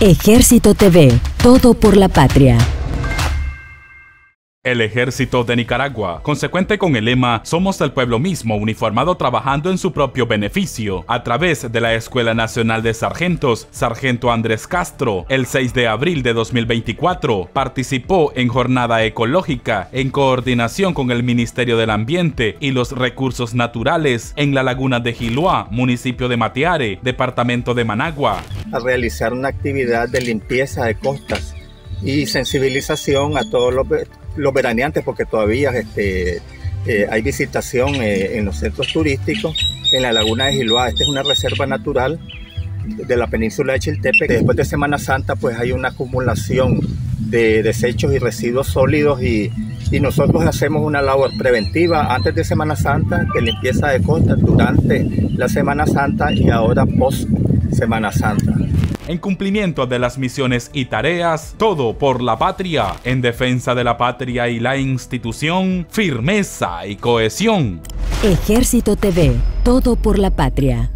Ejército TV, todo por la patria. El ejército de Nicaragua, consecuente con el lema Somos el pueblo mismo uniformado trabajando en su propio beneficio, a través de la Escuela Nacional de Sargentos, Sargento Andrés Castro, el 6 de abril de 2024, participó en jornada ecológica en coordinación con el Ministerio del Ambiente y los Recursos Naturales en la laguna de Giloa, municipio de Matiare, departamento de Managua. A realizar una actividad de limpieza de costas y sensibilización a todos los los veraneantes, porque todavía este, eh, hay visitación eh, en los centros turísticos, en la laguna de Giloa. Esta es una reserva natural de la península de Chiltepec. Después de Semana Santa, pues hay una acumulación de desechos y residuos sólidos y, y nosotros hacemos una labor preventiva antes de Semana Santa, de limpieza de costas durante la Semana Santa y ahora post Semana Santa en cumplimiento de las misiones y tareas, todo por la patria, en defensa de la patria y la institución, firmeza y cohesión. Ejército TV, todo por la patria.